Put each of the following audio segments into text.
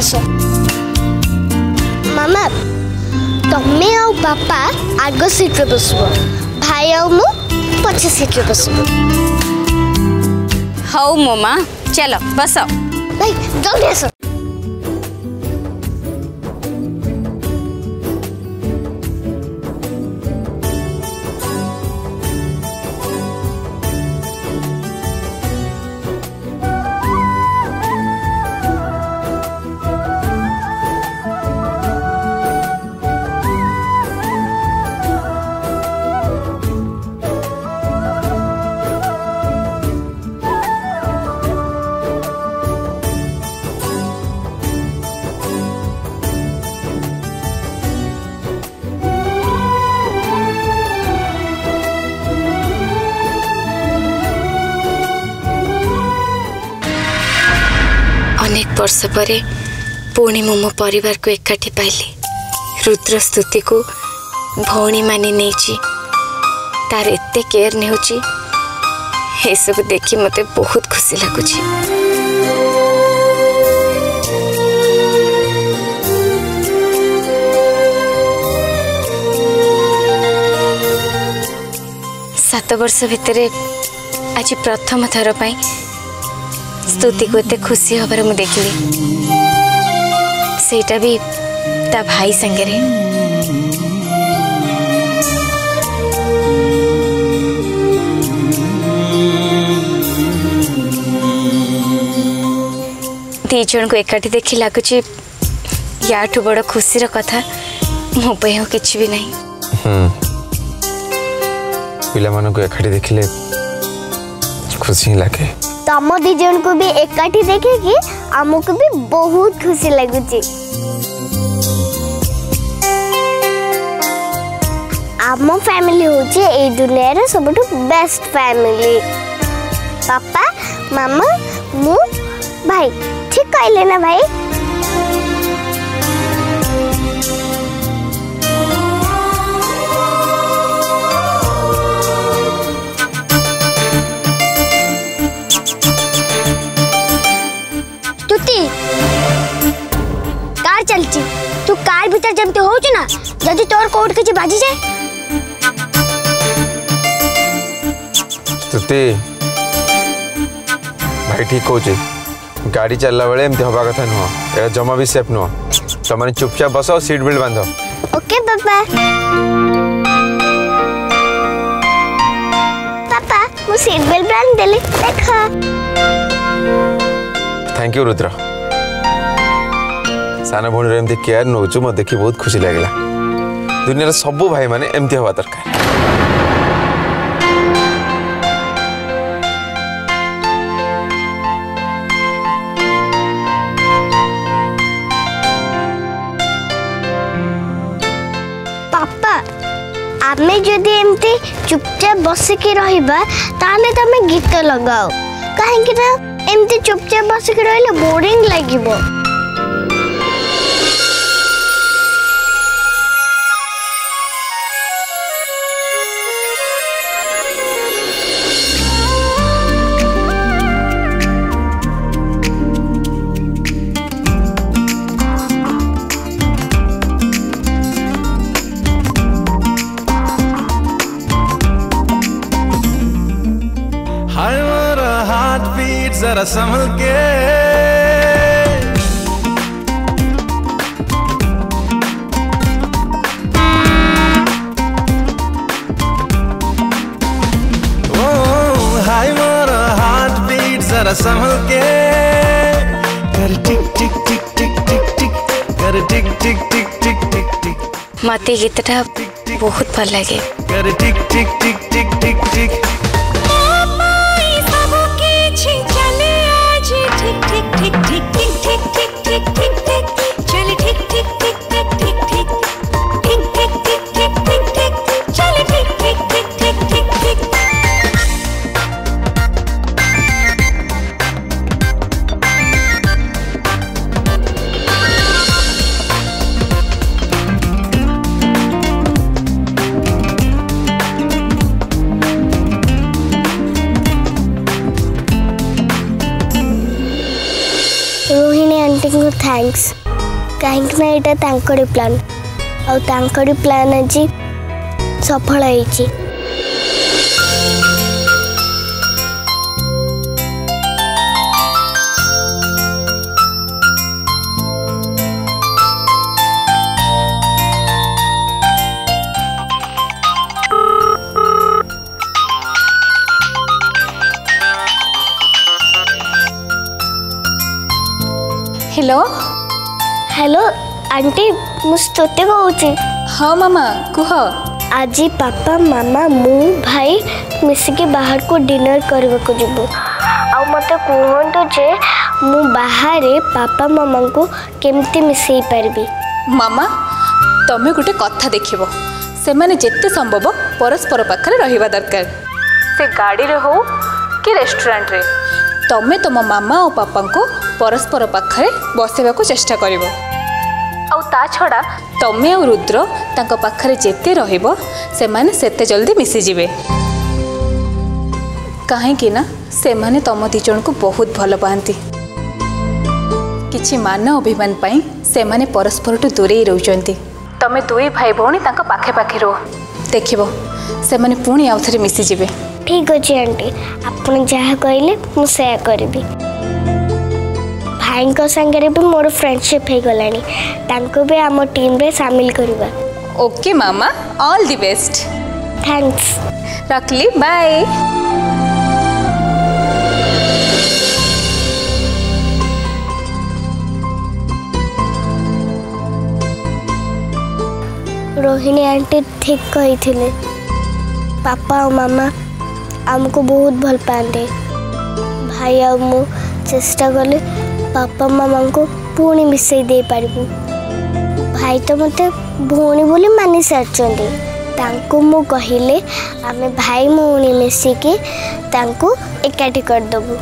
você. Mamãe, então é meu papá algo se trouxe. Pai amo, é pode se trouxe. Hau, mamãe. Chela, passa. Vai, dorme essa. ବର୍ଷ ପରେ ପୁଣି ମୁଁ ମୋ ପରିବାରକୁ ଏକାଠି ପାଇଲି ରୁଦ୍ରସ୍ତୁତିକୁ ଭଉଣୀ ମାନି ନେଇଛି ତାର ଏତେ କେୟାର ନେଉଛି ଏସବୁ ଦେଖି ମୋତେ ବହୁତ ଖୁସି ଲାଗୁଛି ସାତ ବର୍ଷ ଭିତରେ ଆଜି ପ୍ରଥମ ଥର ପାଇଁ स्तुति को एत खुशी हबार मुझे देखिली सेटा भी ता भाई संगे दिजन को एकाठी देखी लगुच याठू बड़ खुशीर कथा मो कि भी ना पिला देखिले खुशी लगे ତମ ଦୁଇ ଜଣଙ୍କୁ ବି ଏକାଠି ଦେଖିକି ଆମକୁ ବି ବହୁତ ଖୁସି ଲାଗୁଛି ଆମ ଫ୍ୟାମିଲି ହେଉଛି ଏଇ ଦୁନିଆର ସବୁଠୁ ବେଷ୍ଟ ଫ୍ୟାମିଲି ବାପା ମାମା ମୁଁ ଭାଇ ঠিক କହିଲେ ନା ଭାଇ चलची तू कार भीतर जमते होच ना जदी तोर कोट के जे बाजी जाए तुते भाई ठीक हो जे गाड़ी चलला बळे एमते होबा कथा न हो ए जमा भी सेफ न हो तमने चुपचाप बसाओ सीट बेल्ट बांधो ओके पापा पापा मु सीट बेल्ट बांध देले देखो थैंक यू रुद्रा सान भाई केयार नौ मत देख बहुत खुशी लगे दुनिया सब भाई मैंने हवा दरकार चुपचाप बस के ताने तमें गीत लगाओ कहीं चुपचाप बस के रोरींग लगे जरा संभल के जरा संभल के कर टिक टिक टिक टिक टिक टिक कर टिक टिक टिक टिक टिक टिक माते গীতটা बहुत भल লাগে कर टिक टिक टिक टिक टिक टिक थँक्स काहीकडे प्लान आऊ जी सफळ होईल ହ୍ୟାଲୋ ହ୍ୟାଲୋ ଆଣ୍ଟି ମୁଁ ସ୍ତୁତି କହୁଛି ହଁ ମାମା କୁହ ଆଜି ବାପା ମାମା ମୁଁ ଭାଇ ମିଶିକି ବାହାରକୁ ଡିନର କରିବାକୁ ଯିବୁ ଆଉ ମୋତେ କୁହନ୍ତୁ ଯେ ମୁଁ ବାହାରେ ବାପା ମାମାଙ୍କୁ କେମିତି ମିଶାଇ ପାରିବି ମାମା ତମେ ଗୋଟେ କଥା ଦେଖିବ ସେମାନେ ଯେତେ ସମ୍ଭବ ପରସ୍ପର ପାଖରେ ରହିବା ଦରକାର ସେ ଗାଡ଼ିରେ ହଉ କି ରେଷ୍ଟୁରାଣ୍ଟରେ ତମେ ତମ ମାମା ଆଉ ବାପାଙ୍କୁ परस्पर पाखे बस को चेष्टा कर छड़ा तुम्हें और रुद्र पाखे जिते रेत जल्दी मिसीजे कहीं से तुम दिज को बहुत भल पाती किसी मान अभिमान से परस्पर टू दूरे रोच्च तुम्हें दुई भाई भी पखेपाखे रो देख से मिसीजे ठीक अच्छे आंटी आप कहले मुझे करी ଭାଇଙ୍କ ସାଙ୍ଗରେ ବି ମୋର ଫ୍ରେଣ୍ଡସିପ୍ ହେଇଗଲାଣି ତାଙ୍କୁ ବି ଆମ ଟିମ୍ରେ ସାମିଲ କରିବା ଓକେ ମାମା ଅଲ୍ ଦି ବେଷ୍ଟ ଥ୍ୟାଙ୍କସ୍ ରଖିଲି ବାଏ ରୋହିଣୀ ଆଣ୍ଟି ଠିକ୍ କହିଥିଲେ ବାପା ଆଉ ମାମା ଆମକୁ ବହୁତ ଭଲ ପାଆନ୍ତି ଭାଇ ଆଉ ମୁଁ ଚେଷ୍ଟା କଲେ ବାପା ମାମାଙ୍କୁ ପୁଣି ମିଶାଇ ଦେଇପାରିବୁ ଭାଇ ତ ମୋତେ ଭଉଣୀ ବୋଲି ମାନି ସାରିଛନ୍ତି ତାଙ୍କୁ ମୁଁ କହିଲେ ଆମେ ଭାଇ ଭଉଣୀ ମିଶିକି ତାଙ୍କୁ ଏକାଠି କରିଦେବୁ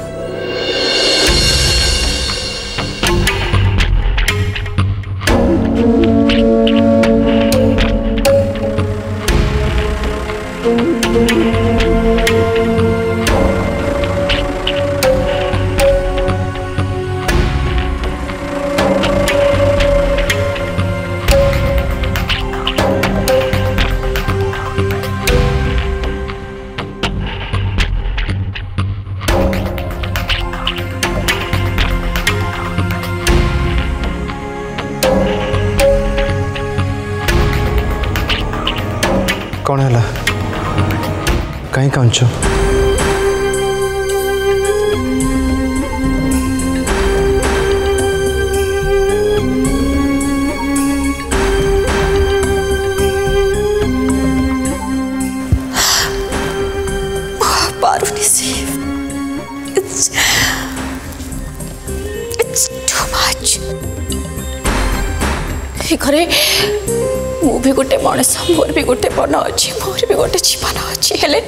ଗୋଟେ ମଣିଷ ମୋର ବି ଗୋଟେ ମନ ଅଛି ମୋର ବି ଗୋଟେ ଜୀବନ ଅଛି ହେଲେ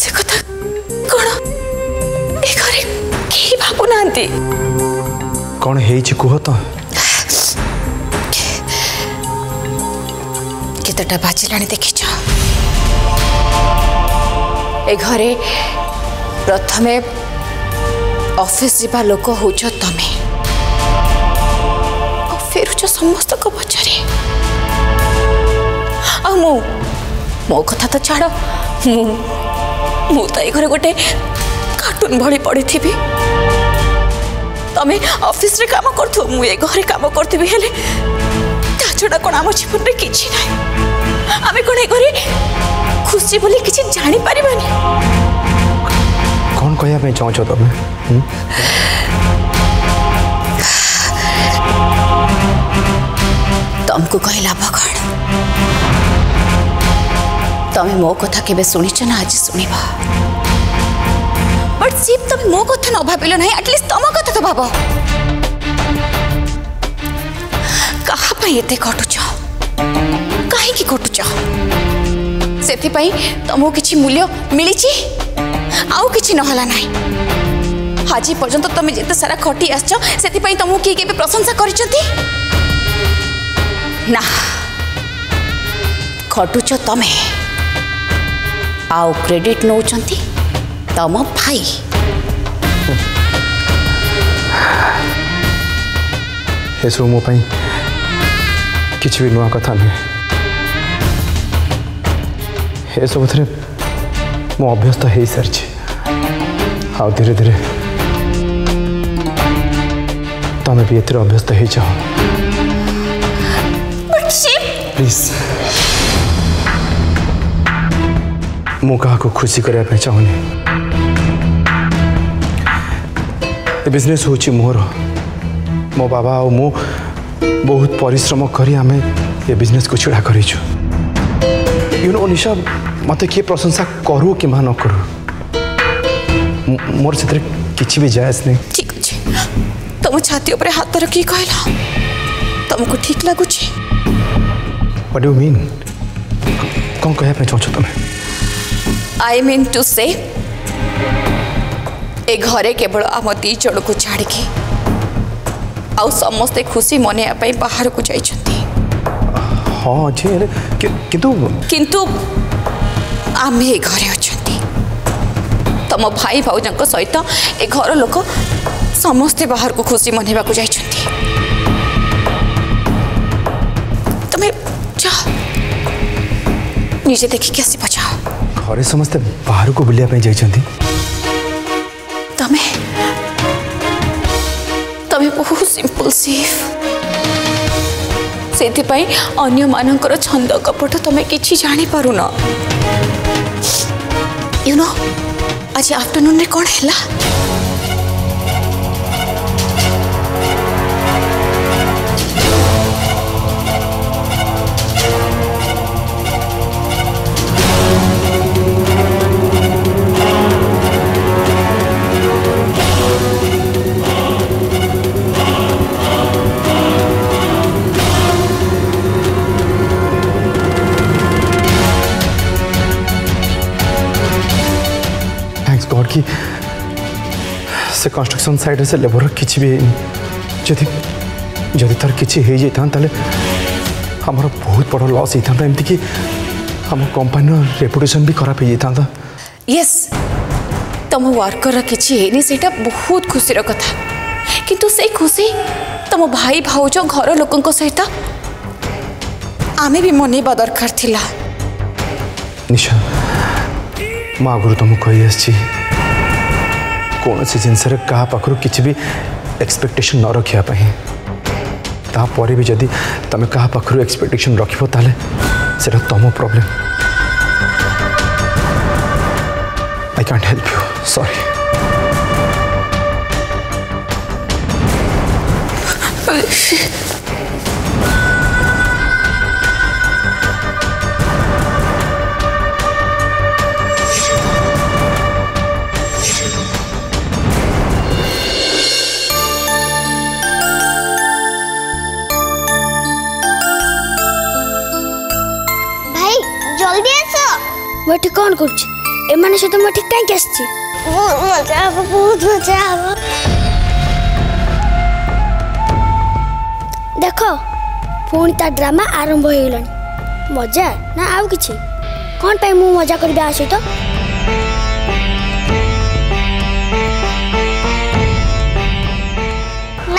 ସେ କଥା କ'ଣ ଏ ଘରେ କେହି ଭାବୁନାହାନ୍ତି କ'ଣ କୁହ ତ ବାଜିଲାଣି ଦେଖିଛ ଏ ଘରେ ପ୍ରଥମେ ଅଫିସ ଯିବା ଲୋକ ହଉଛ ତମେ ଫେରୁଛ ସମସ୍ତଙ୍କ ପଛ ଆଉ ମୁଁ ମୋ କଥା ତ ଛାଡ଼ ମୁଁ ମୁଁ ତ ଏଇ ଘରେ ଗୋଟେ କାର୍ଟୁନ୍ ଭଳି ପଡ଼ିଥିବି ତମେ ଅଫିସରେ କାମ କରୁଥିବ ମୁଁ ଏ ଘରେ କାମ କରୁଥିବି ହେଲେ ତା ଛଡ଼ା କ'ଣ ଆମ ଜୀବନରେ କିଛି ନାହିଁ ଆମେ କ'ଣ ଏ ଘରେ ଖୁସି ବୋଲି କିଛି ଜାଣିପାରିବାନି କ'ଣ କହିବା ପାଇଁ ଚାହୁଁଛ ତମେ ତମକୁ କହିଲା ଭଗଡ଼ তুমি মো কথা কেবে শুনিছ না আজ শুণব বট শিব তুমি মো কথা ন ভাবিল না আটলিস্ট তোম কথা তো ভাব কাহা পাই এতে ঘটুছ কাহিকি ঘটুছ সেথিপাই তোমাকে কিছু মূল্য মিলিছি আউ কিছু নহলা নাই আজ পর্যন্ত তুমি যেতে সারা খটি আসছ সেথিপাই তোমাকে কি কেবে প্রশংসা করিছন্তি না খটুছ তুমি आउ क्रेडिट नौ तम भाई ये सब मोप कि नुआ कथा नुह ये सब थे मुस्त हो सारी आउ धीरे धीरे भी एभ्यस्त हो जाओ प्लीज मुकाको खुशी करया पे चाहुने ए बिजनेस होची मोर मो बाबा ओ मो बहुत परिश्रम करी आमे ए बिजनेस को छुडा करिछु यू नो निशा मते के प्रशंसा करू कि मा न मोर सेतर किछि भी जायस ने ठीक छ तमो छाती ऊपर हाथ तो रखी कहला तमको ठीक लागु छ व्हाट डू मीन कौन कहे पे चोचो तुम्हें आई मीन टू से ए घरे केवल आम दी जन को छाड़ी आते खुशी मन बाहर को जाइं हाँ किंतु किंतु आम ए घरे अच्छा तुम भाई भाज सहित ए घर लोक समस्ते बाहर को खुशी मनवा जा तुम्हें जाओ निजे देखिक आस जाओ ঘরে সমস্তে বাহারକୁ ବୁଲିବା ପାଇଁ ଯାଇଛନ୍ତି ତମେ ତମେ ବହୁତ ସିମ୍ପଲ ସିଫ୍ ସେଥିପାଇଁ ଅନ୍ୟମାନଙ୍କର ଛନ୍ଦ କପଟ ତମେ କିଛି ଜାଣିପାରୁନ ୟୁ ନୋ ଆଜି ଆଫ୍ଟରନୁନ୍ରେ କ'ଣ ହେଲା से कंस्ट्रक्शन साइट से लेबर किसी भी जदि जदि तार किसी हो जाता आमर बहुत बड़ लस होता एमती आम कंपानी रेपुटेसन भी खराब हो जाता यस तुम वर्कर किसी से बहुत खुशी कथा किंतु से खुशी तुम भाई भाज घर लोक सहित आम भी मनवा दरकार निशा ମୁଁ तुमको कही କହି कौन सी जिनसे किसी भी एक्सपेक्टेशन न रखिया पाए भी जदि तुम कहाँ पाखरु एक्सपेक्टेशन रखिपो ताले सिर्फ तमो problem I can't help you sorry ଏଠି କ'ଣ କରୁଛି ଏମାନେ ସହିତ ମୁଁ ଏଠି କାହିଁକି ଆସିଛି ବହୁତ ମଜା ହବ ବହୁତ ମଜା ହବ ଦେଖ ପୁଣି ତା ଡ୍ରାମା ଆରମ୍ଭ ହେଇଗଲାଣି ମଜା ନା ଆଉ କିଛି କ'ଣ ପାଇଁ ମୁଁ ମଜା କରିବି ଆ ସହିତ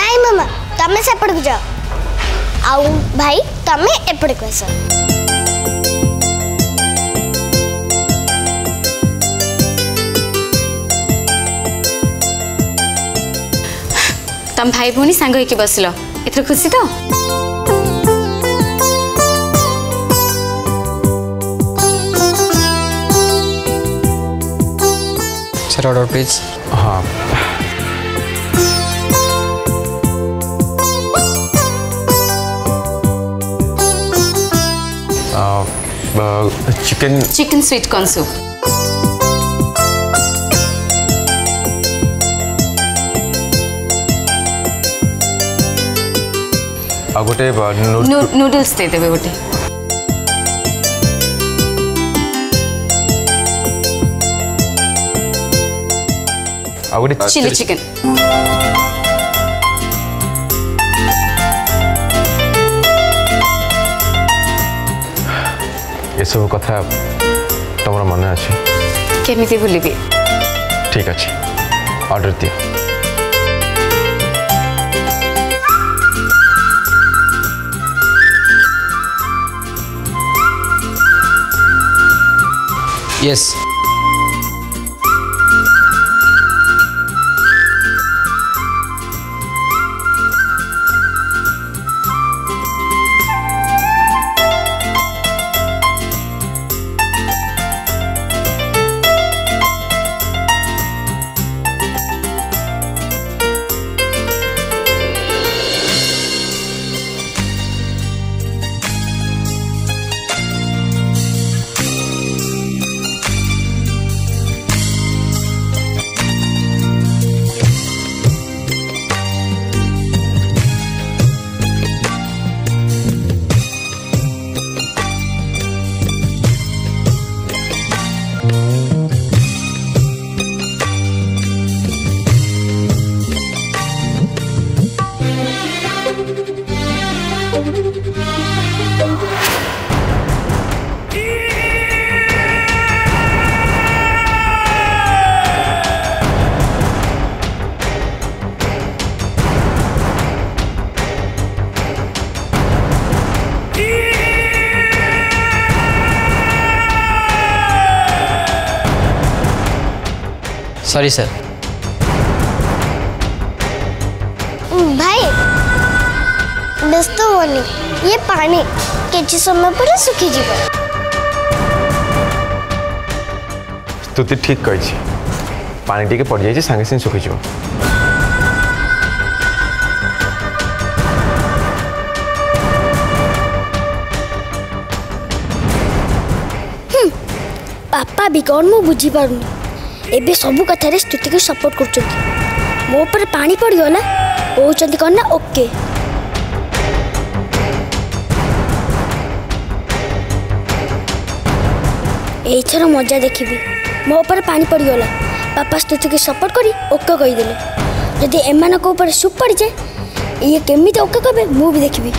ନାଇଁ ମାମା ତମେ ସେପଟକୁ ଯାଅ ଆଉ ଭାଇ ତମେ ଏପଟକୁ ଆସ तम भाई ଭଉଣୀ ସାଙ୍ଗ ହେଇକି ବସିଲ ଏଥର ଖୁସି ऑर्डर प्लीज हाँ chicken chicken sweet corn soup गोटे नुडल्स दे देवे गोटे गोटे चिली चिकन ये सब कथा तुम मन अच्छे भूल ठीक अच्छे ऑर्डर दिया Yes. सॉरी सर भाई व्यस्त होनी ये पानी किसी समय पर सुखी जीव तो ठीक कही पानी टी पड़ जाए सांगे सांगे सुखी जीव हम्म, पापा भी कौन मु बुझी पारुनी ଏବେ ସବୁ କଥାରେ ସ୍ତୁତିକୁ ସପୋର୍ଟ କରୁଛନ୍ତି ମୋ ଉପରେ ପାଣି ପଡ଼ିଗଲା କହୁଛନ୍ତି କ'ଣ ନା ଓକେ ଏଇଥର ମଜା ଦେଖିବି ମୋ ଉପରେ ପାଣି ପଡ଼ିଗଲା ବାପା ସ୍ତୁତିକୁ ସପୋର୍ଟ କରି ଓକେ କହିଦେଲେ ଯଦି ଏମାନଙ୍କ ଉପରେ ସୁପ୍ ପଡ଼ିଯାଏ ଇଏ କେମିତି ଓକେ କହିବେ ମୁଁ ବି ଦେଖିବି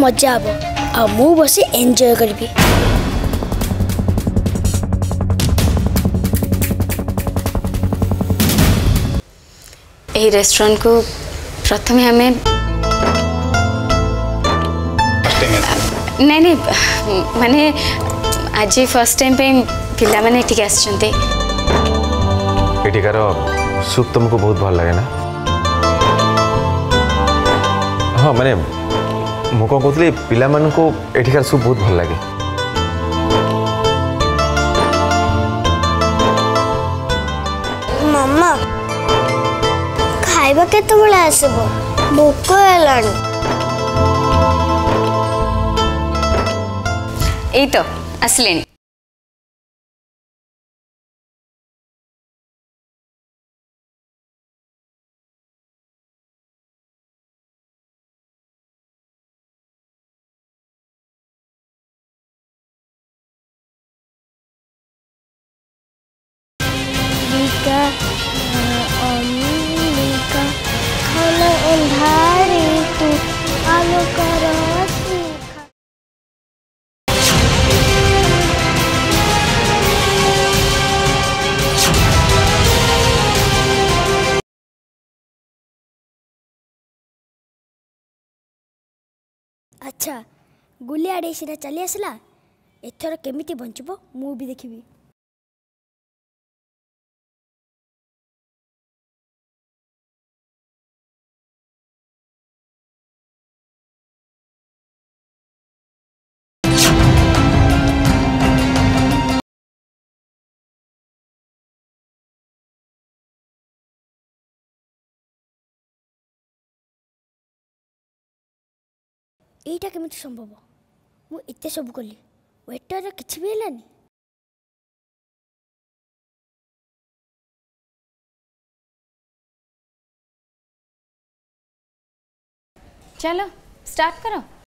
मजा हम आ मु बस एंजय कर रेस्टोरेंट को प्रथम हमें नहीं नहीं माने आज फर्स्ट टाइम पे पिला माने ठीक आस छनते एटिकारो सूप तुमको बहुत भल लागे ना हां माने ମୁଁ କ'ଣ କହୁଥିଲି ପିଲାମାନଙ୍କୁ ଏଠିକାର ସବୁ ବହୁତ ଭଲ ଲାଗେ ମାମା ଖାଇବା କେତେବେଳେ ଆସିବ ଭୋକ ହେଲାଣି ଏଇ ତ ଆସିଲେଣି ଆଚ୍ଛା ଗୁଲି ଆଡ଼େଇ ସେଟା ଚାଲି ଆସିଲା ଏଥର କେମିତି ବଞ୍ଚିବ ମୁଁ ବି ଦେଖିବି ଏଇଟା କେମିତି ସମ୍ଭବ ମୁଁ ଏତେ ସବୁ କଲି ୱେଟର୍ର କିଛି ବି ହେଲାନି ଚାଲ ଷ୍ଟାର୍ଟ କର